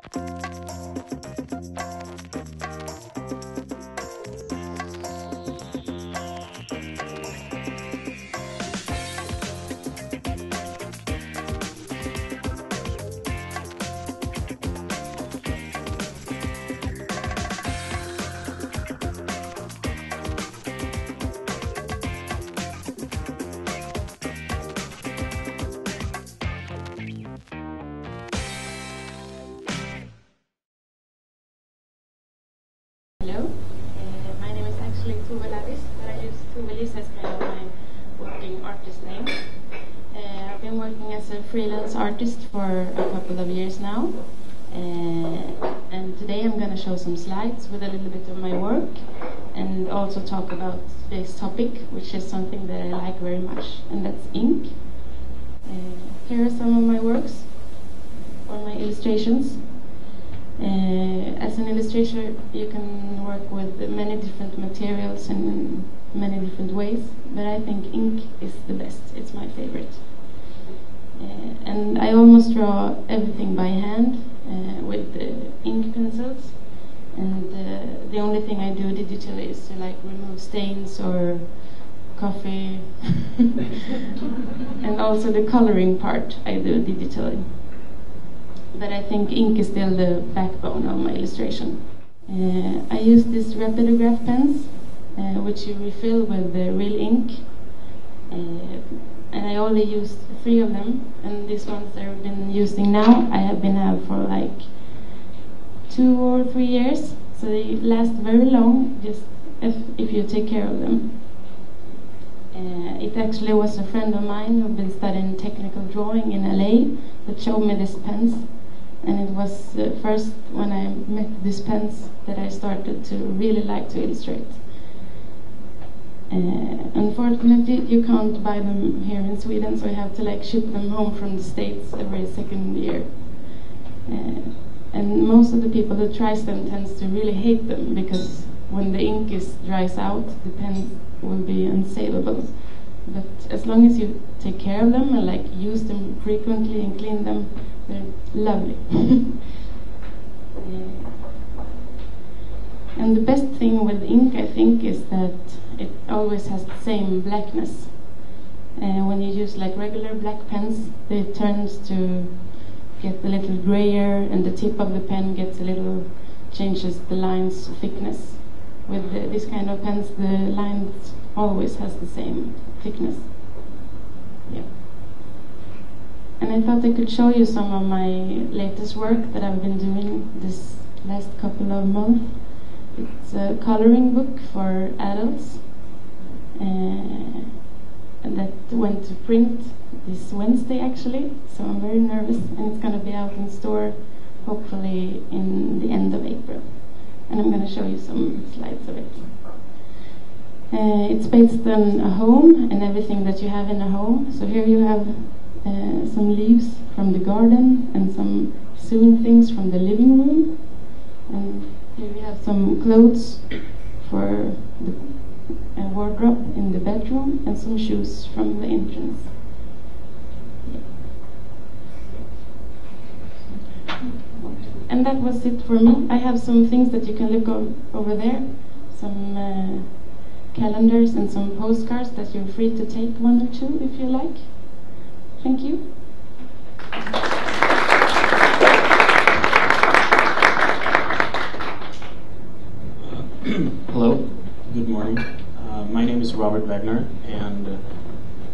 Hello, a freelance artist for a couple of years now, uh, and today I'm going to show some slides with a little bit of my work and also talk about today's topic, which is something that I like very much, and that's ink. Uh, here are some of my works or my illustrations. Uh, as an illustrator, you can work with many different materials in many different ways, but I think ink is the best. It's my favorite. Uh, and I almost draw everything by hand uh, with ink pencils. And uh, the only thing I do digitally is to like remove stains or coffee, and also the coloring part I do digitally but I think ink is still the backbone of my illustration. Uh, I use these Rapidograph pens, uh, which you refill with the real ink. And I only use three of them, and these ones that I've been using now, I have been have for like two or three years, so they last very long, just if, if you take care of them. Uh, it actually was a friend of mine who'd been studying technical drawing in LA that showed me this pens and it was uh, first when I met this pens that I started to really like to illustrate. Uh, unfortunately, you can't buy them here in Sweden, so I have to like ship them home from the States every second year. Uh, and most of the people who tries them tends to really hate them because when the ink is dries out, the pen will be unsavable. But as long as you take care of them and like use them frequently and clean them, they're lovely. and the best thing with ink, I think, is that it always has the same blackness. And when you use like regular black pens, it turns to get a little grayer, and the tip of the pen gets a little changes the line's thickness. With the, this kind of pens, the lines always has the same thickness. Yeah. And I thought I could show you some of my latest work that I've been doing this last couple of months. It's a coloring book for adults that went to print this Wednesday actually, so I'm very nervous and it's going to be out in store hopefully in the end of April. And I'm going to show you some slides of it. Uh, it's based on a home and everything that you have in a home. So here you have uh, some leaves from the garden and some sewing things from the living room. And here we have some clothes for the uh, wardrobe in the bedroom and some shoes from the entrance. And that was it for me. I have some things that you can look over there, some uh, calendars and some postcards that you're free to take one or two if you like. Thank you. Hello, good morning. Uh, my name is Robert Wegner, and uh,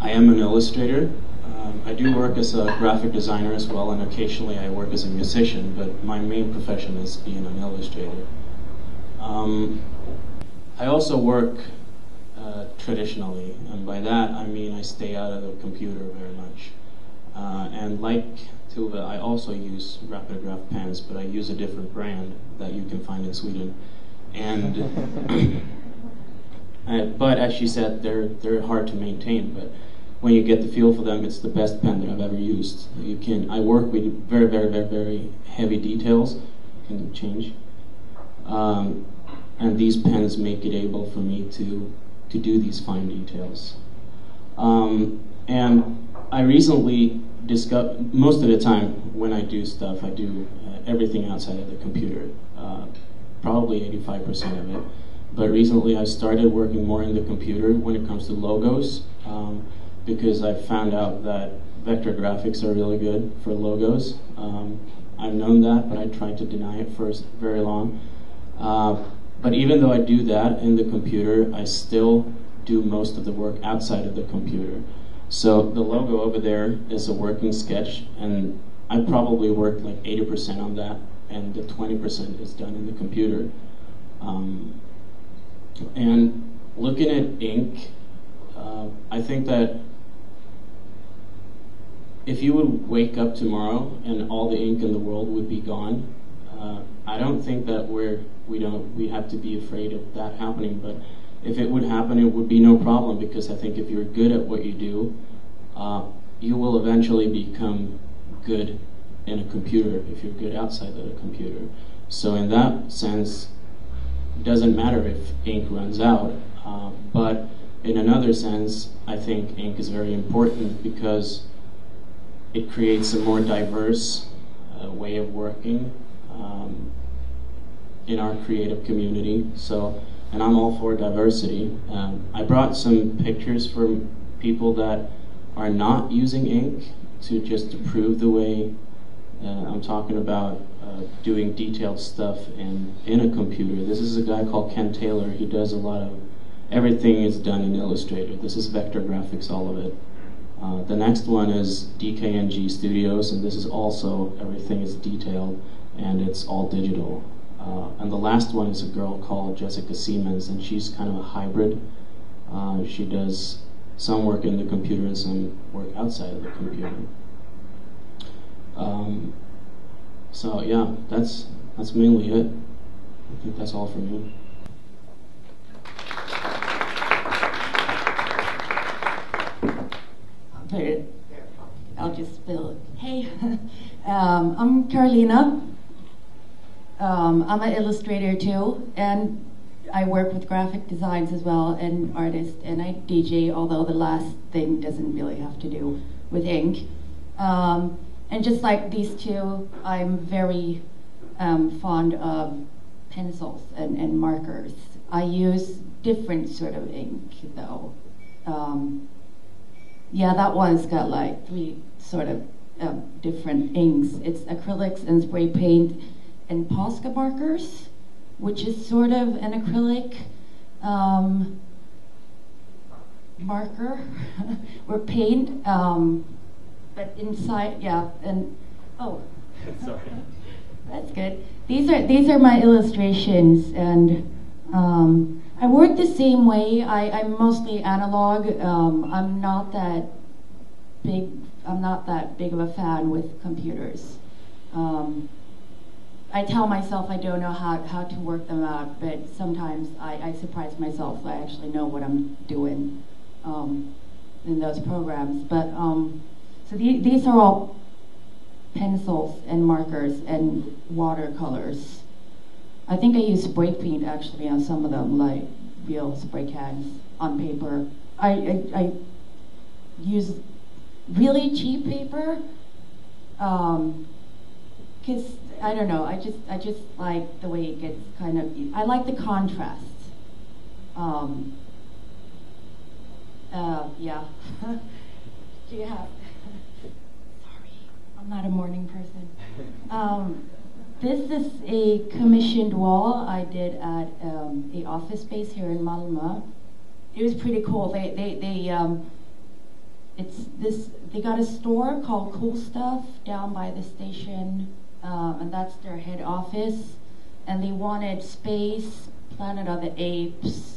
I am an illustrator. Um, I do work as a graphic designer as well, and occasionally I work as a musician, but my main profession is being an illustrator. Um, I also work uh, traditionally, and by that I mean I stay out of the computer very much. Uh, and like Tove, I also use Rapidograph pens, but I use a different brand that you can find in Sweden. And uh, but as she said, they're they're hard to maintain. But when you get the feel for them, it's the best pen that I've ever used. You can I work with very very very very heavy details. Can change. Um, and these pens make it able for me to to do these fine details. Um, and I recently discover most of the time when I do stuff, I do uh, everything outside of the computer, uh, probably 85% of it. But recently, I started working more in the computer when it comes to logos, um, because I found out that vector graphics are really good for logos. Um, I've known that, but I tried to deny it for very long. Uh, but even though I do that in the computer, I still do most of the work outside of the computer. So the logo over there is a working sketch, and I probably worked like 80% on that, and the 20% is done in the computer. Um, and looking at ink, uh, I think that if you would wake up tomorrow and all the ink in the world would be gone, uh, I don't think that we're we don't we have to be afraid of that happening. But if it would happen, it would be no problem because I think if you're good at what you do, uh, you will eventually become good in a computer if you're good outside of the computer. So in that sense, it doesn't matter if ink runs out. Uh, but in another sense, I think ink is very important because it creates a more diverse uh, way of working um, in our creative community. So, and I'm all for diversity. Um, I brought some pictures from people that are not using ink to just to prove the way uh, I'm talking about uh, doing detailed stuff in, in a computer. This is a guy called Ken Taylor. He does a lot of, everything is done in Illustrator. This is vector graphics, all of it. Uh, the next one is DKNG Studios, and this is also, everything is detailed and it's all digital. Uh, and the last one is a girl called Jessica Siemens, and she's kind of a hybrid. Uh, she does some work in the computer and some work outside of the computer. Um, so yeah, that's that's mainly it. I think that's all for me. I'll just spill. it. Hey, um, I'm Karolina. Um, I'm an illustrator too, and I work with graphic designs as well, and artist, and I DJ. Although the last thing doesn't really have to do with ink. Um, and just like these two, I'm very um, fond of pencils and, and, markers. I use different sort of ink though. Um, yeah, that one's got like three sort of uh, different inks. It's acrylics and spray paint and Posca markers, which is sort of an acrylic um, marker or paint. Um, but inside, yeah, and oh, sorry, that's good. These are these are my illustrations, and um, I work the same way. I, I'm mostly analog. Um, I'm not that big. I'm not that big of a fan with computers. Um, I tell myself I don't know how, how to work them out, but sometimes I, I surprise myself. I actually know what I'm doing um, in those programs. But um, so the, these are all pencils and markers and watercolors. I think I use spray paint actually on some of them, like real spray cans on paper. I, I, I use really cheap paper because um, I don't know. I just I just like the way it gets kind of. I like the contrast. Um, uh, yeah. Do you have? Not a morning person. Um, this is a commissioned wall I did at um, a office space here in Malmö. It was pretty cool. They they they um, it's this. They got a store called Cool Stuff down by the station, um, and that's their head office. And they wanted space, Planet of the Apes,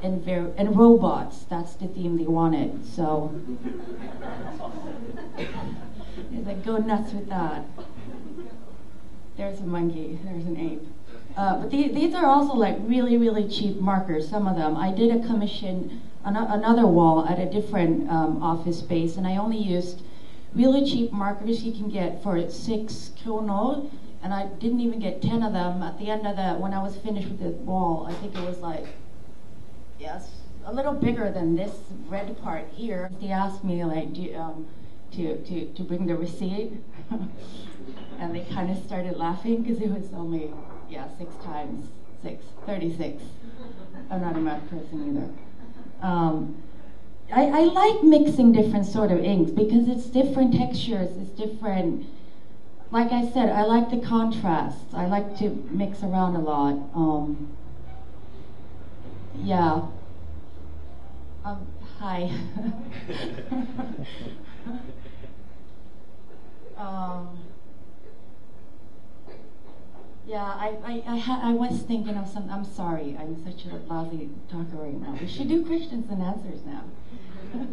and ver- and robots. That's the theme they wanted. So. Like, go nuts with that. There's a monkey, there's an ape. Uh, but the, these are also like really, really cheap markers, some of them. I did a commission, an- another wall at a different um, office space, and I only used really cheap markers you can get for six kronor, and I didn't even get 10 of them. At the end of the, when I was finished with the wall, I think it was like, yes, a little bigger than this red part here. They asked me, like, do you, um, to, to, to bring the receipt. and they kind of started laughing because it was only, yeah, six times six, 36. I'm not a math person either. Um, I, I like mixing different sort of inks because it's different textures, it's different. Like I said, I like the contrast. I like to mix around a lot. Um, yeah. Um, hi. um, yeah, I, I, I, ha- I was thinking of some. I'm sorry, I'm such a lousy talker right now. We should do questions and answers now.